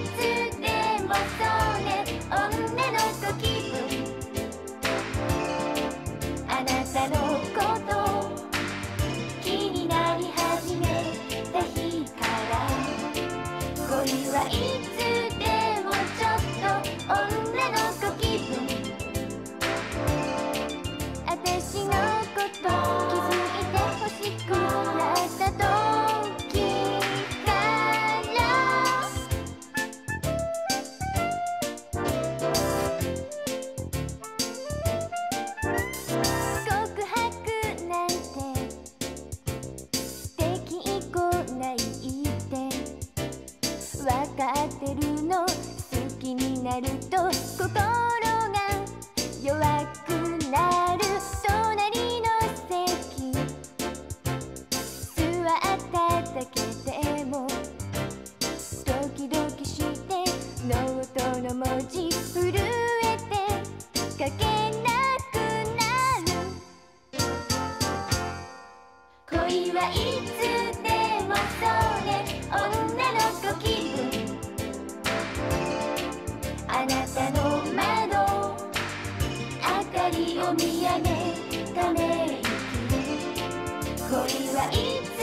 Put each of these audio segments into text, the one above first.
つでもそうね女の子気分あなたのこと気になり始めた日から恋はいつなると心が弱くなる隣の席座っただけでもドキドキしてノートの文字震えて書けなくなる恋はいつあなたの窓。明かりを見上げため息恋はいつ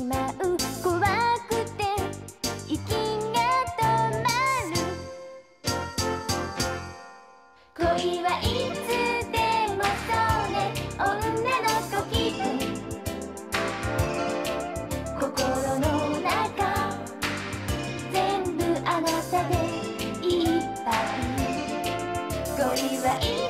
しまう怖くて息が止まる恋はいつでもそうね女の子気分。心の中全部あなたでいっぱい。恋はいつ